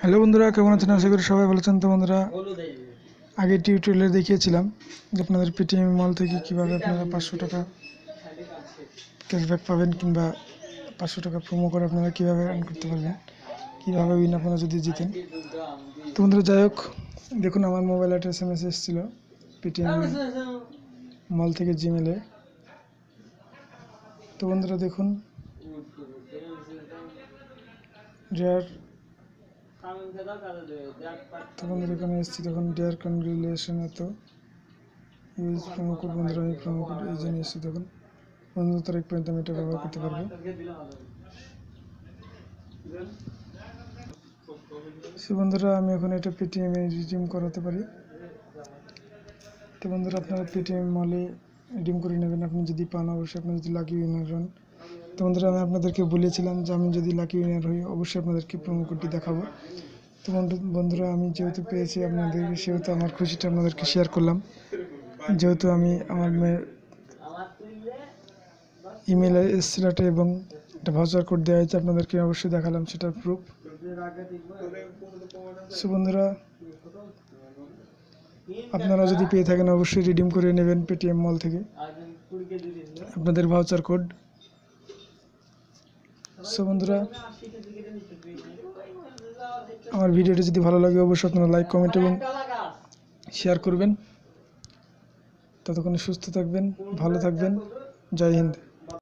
Hello বন্ধুরা, কেমন আছেন? আশা করি সবাই ভালো আছেন। তো বন্ধুরা আগে টিউটোরিয়ালে দেখিয়েছিলাম যে আপনাদের পেটিএম মল থেকে কীভাবে আপনারা পাঁচশো টাকা ক্যাশব্যাক পাবেন কিংবা পাঁচশো টাকা প্রোমো করে আপনারা কীভাবে আর্ন করতে পারবেন, কীভাবে উইন আপনারা যদি জিতেন। তো বন্ধুরা, যাই হোক, দেখুন আমার মোবাইল একটা এস এম এস এসেছিল পেটিএম মল থেকে জিমেলে তো বন্ধুরা, দেখুন। ডেয়ার তো বন্ধুরা এখানে এসেছি, তখন ডেয়ার কনগ্রেলেশন এত। ইউজ প্রোমো কোড বন্ধুরা আমি প্রোমো কোড এই জন্য এসেছি তখন। বন্ধু তারিখ পর্যন্ত আমি এটা ব্যবহার করতে পারব। সে বন্ধুরা, আমি এখন এটা পেটিএমে রিডিম করাতে পারি। তো বন্ধুরা, আপনারা পেটিএম মলে রিডিম করে নেবেন। আপনি যদি পান, অবশ্যই আপনি যদি উইনার হন তো বন্ধুরা, আমি আপনাদেরকে বলেছিলাম যে আমি যদি লাকি উইনার হই, অবশ্যই আপনাদেরকে প্রোমো কোডটি দেখাবো। তো বন্ধু বন্ধুরা, আমি যেহেতু পেয়েছি আপনাদেরকে সেহেতু আমার খুশিটা আপনাদেরকে শেয়ার করলাম। যেহেতু আমি আমার ইমেল একটা এবং একটা ভাউচার কোড দেওয়া হয়েছে আপনাদেরকে অবশ্যই দেখালাম সেটার প্রুফ সো বন্ধুরা, আপনারা যদি পেয়ে থাকেন, অবশ্যই রিডিম করে নেবেন পেটিএম মল থেকে। আপনাদের ভাউচার কোড সো বন্ধুরা, আমার ভিডিওটি যদি ভালো লাগে, অবশ্যই আপনারা লাইক কমেন্ট এবং শেয়ার করবেন। ততক্ষণে সুস্থ থাকবেন, ভালো থাকবেন। জয় হিন্দ।